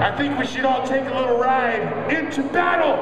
I think we should all take a little ride into battle.